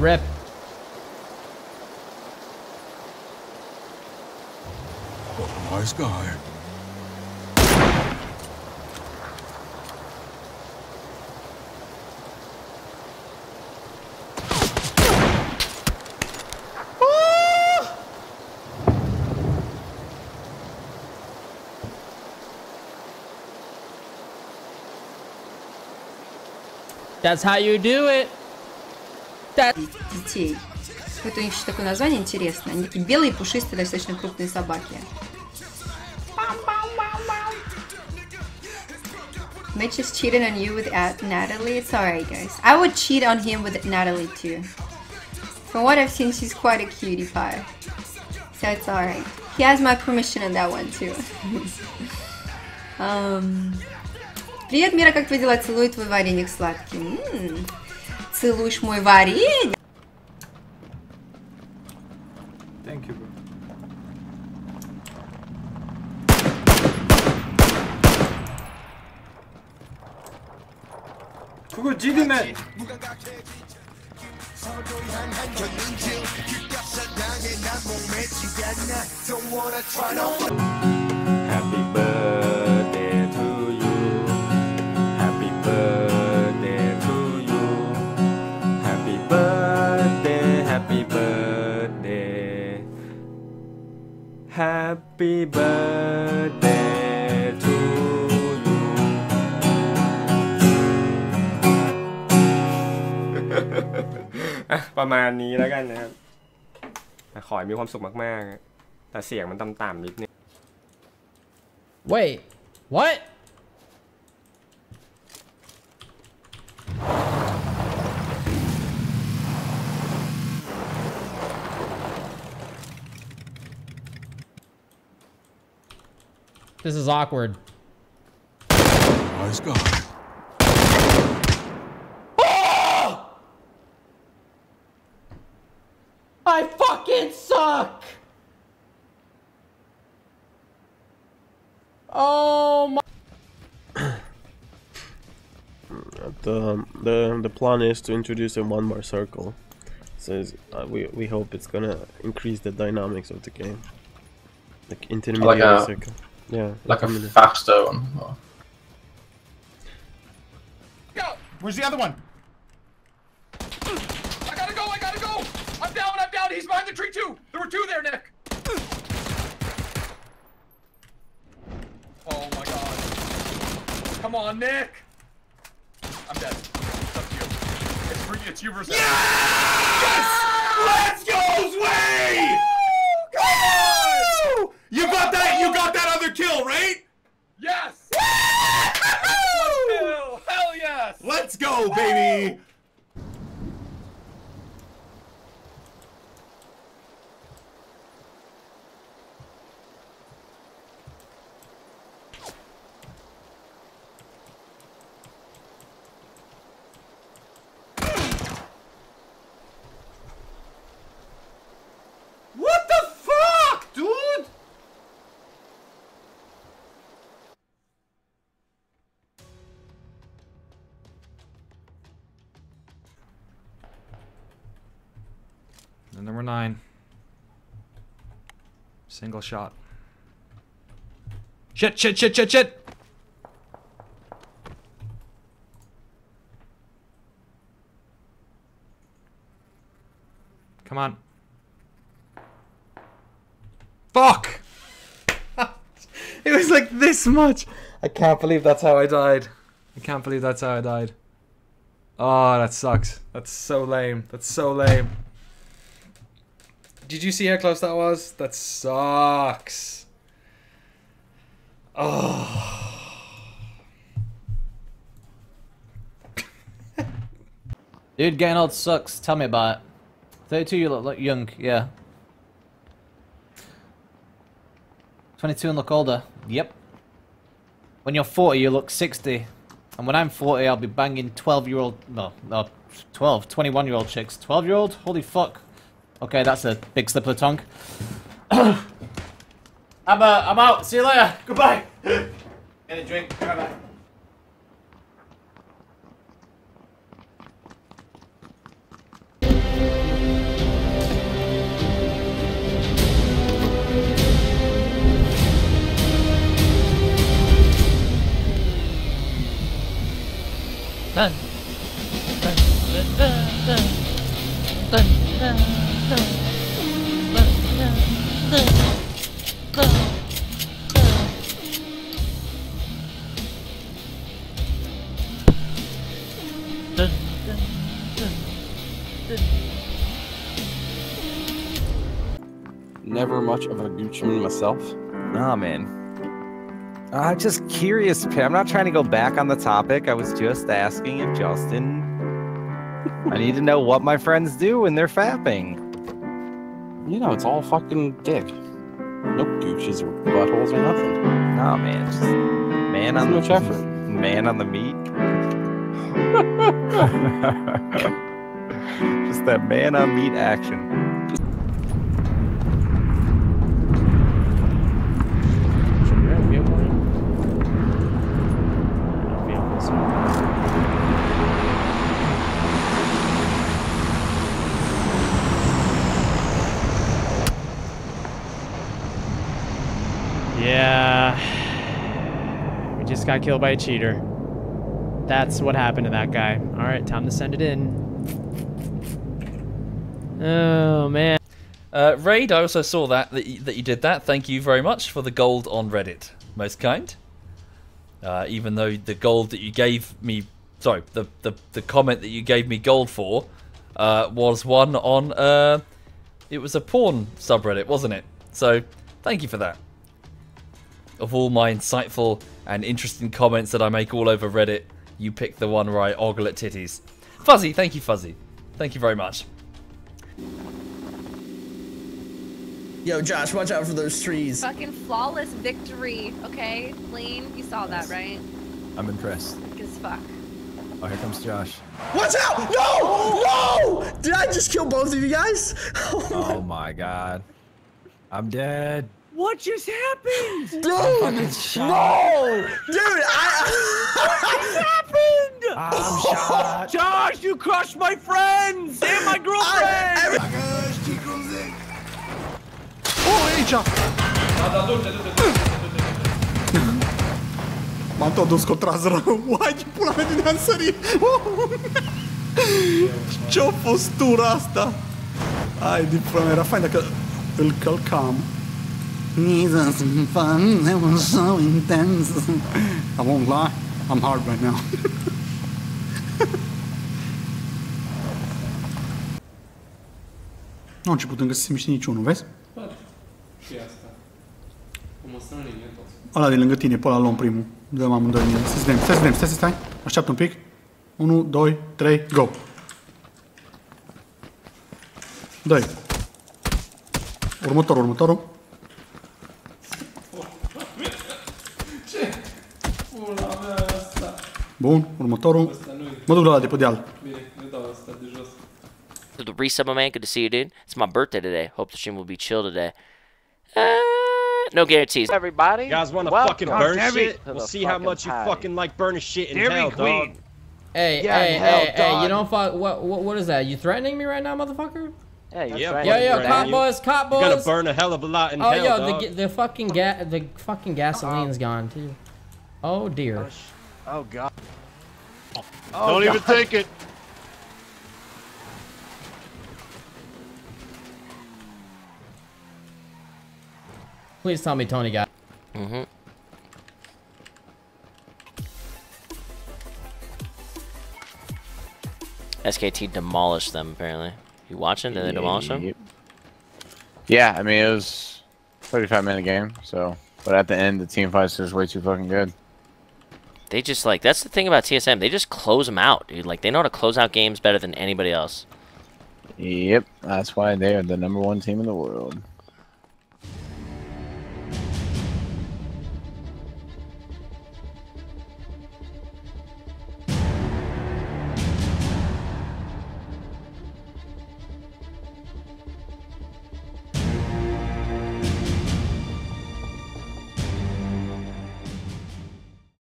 Rip. Nice guy. That's how you do it. That детей. Вот у них еще такое название интересное. Они такие белые, пушистые, достаточно крупные собаки. Mitch is cheating on you with uh, Natalie. It's alright, guys. I would cheat on him with Natalie too. From what I've seen, she's quite a cutie pie. So it's alright. He has my permission on that one too. um, Привет, Мира, как твои дела? Целую твой вареник сладкий. М-м. Целуешь мой вареник? Thank you, bro. 그거 지금의 Happy birthday Happy birthday to you. ประมาณนี้แล้วกันนะครับ ขอให้มีความสุขมาก ๆ แต่เสียงมันต่ำๆนิดนึง wait. What? This is awkward. Nice guy. I fucking suck. Oh my. the the the plan is to introduce a one more circle. So uh, we we hope it's gonna increase the dynamics of the game. Like intermediate a- circle. Yeah. Like a intermediate. faster one. or- Go! Where's the other one? I gotta go, I gotta go! I'm down, I'm down! He's behind the tree too! There were two there, Nick! Oh my god. Come on, Nick! I'm dead. It's up to you. It's for you, it's you versus Let's go, Sway! Come on! You got that? You got that other kill, right? Yes! One kill! Hell yes! Let's go, And number nine. Single shot. Shit, shit, shit, shit, shit! Come on. Fuck! it was like this much! I can't believe that's how I died. I can't believe that's how I died. Oh, that sucks. That's so lame. That's so lame. Did you see how close that was? That sucks. Oh. Dude, getting old sucks. Tell me about it. 32, you look, look young, yeah. 22 and look older. Yep. When you're 40, you look 60. And when I'm 40, I'll be banging 12 year old. No, no, 12, 21 year old chicks. 12 year old? Holy fuck. Okay, that's a big slip of the tongue. I'm, uh, I'm out. See you later. Goodbye. Get a drink. Bye-bye. Dun, dun, dun, dun, dun, dun. Never much of a Gucciman myself. Nah, man. I'm just curious, Pam. I'm not trying to go back on the topic. I was just asking if Justin. I need to know what my friends do when they're fapping. You know, it's all fucking dick. No Gucci's or buttholes or nothing. Nah, man. Just man on the effort. Man on the meat. just that man on meat action. Yeah. We just got killed by a cheater. That's what happened to that guy. Alright, time to send it in. Oh, man. Uh, Raid, I also saw that that you, that you did that. Thank you very much for the gold on Reddit. Most kind. Uh, even though the gold that you gave me, sorry, the the, the comment that you gave me gold for uh, was one on uh, it was a porn subreddit, wasn't it? So thank you for that. Of all my insightful and interesting comments that I make all over Reddit, you picked the one where I ogle at titties. Fuzzy, thank you, Fuzzy. Thank you very much. Yo, Josh, watch out for those trees. Fucking flawless victory, okay? Lane, you saw that, right? I'm impressed. Good as fuck. Oh, here comes Josh. Watch out! No! No! Did I just kill both of you guys? Oh my god. I'm dead. What just happened? Dude! fucking shot. No! Dude, I. what just happened? I'm shot. Josh, you crushed my friends and my girlfriend! Oh, aici! M-am tot dus cu tras rău. Uai, ce pula mea din sări. Ce-o postura asta? Ai, din pula mea, era fain dacă îl călcam. Jesus, fun, it was so intense. I won't lie, I'm hard right now. Nu au început încă să se miște niciunul, vezi? Și asta. Cum o să în linie toți. Ăla de lângă tine, pe ăla luăm primul. Dăm amândoi în linie. Să vedem, să vedem, stai, stai, stai. Așteaptă un pic. 1, 2, 3, go. Doi. Următorul, următorul. Ce? Pula mea asta. Bun, următorul. Mă duc la ăla de pe deal. Bine, ne dau asta de jos. To the resub, my man. Good to see you, dude. It's my birthday today. Hope the stream will be chill today. Uh, no guarantees. Everybody, You guys want to welcome fucking burn shit? We'll see how fucking much you party. fucking like burning shit in Dairy hell, Queen. dog. Hey, Yeah, hey, hell, hey, hey, you don't fuck. What, what, what is that? You threatening me right now, motherfucker? Yeah, you're Yeah, right. Yo, yo, cop you. boys, cop You're gonna burn a hell of a lot in Oh, hell, yo, dog. the, the fucking ga- the fucking gasoline's gone too. Oh dear. Oh god. Don't even think it. Please tell me Tony got. Mm-hmm. SKT demolished them, apparently. You watching? Did they demolish them? Yeah, I mean it was 35 minute game, so but at the end the team fights is way too fucking good. They just, like, that's the thing about TSM. They just close them out, dude. Like, they know how to close out games better than anybody else. Yep, that's why they are the number one team in the world.